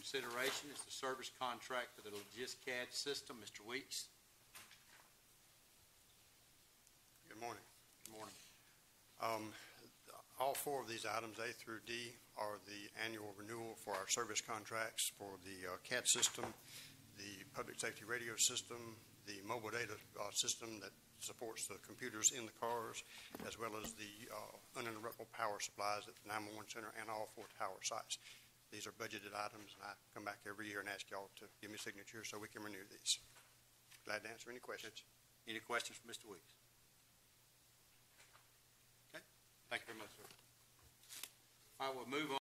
consideration is the service contract for the LogisCAD system. Mr. Weeks? Good morning. Good morning. Um, All four of these items, A through D, are the annual renewal for our service contracts for the uh, CAD system, the public safety radio system, the mobile data uh, system that supports the computers in the cars, as well as the uh, uninterruptible power supplies at the 911 center and all four tower sites. These are budgeted items, and I come back every year and ask y'all to give me a signature so we can renew these. Glad to answer any questions. Any questions for Mr. Weeks? Okay, thank you very much, sir. I will move on.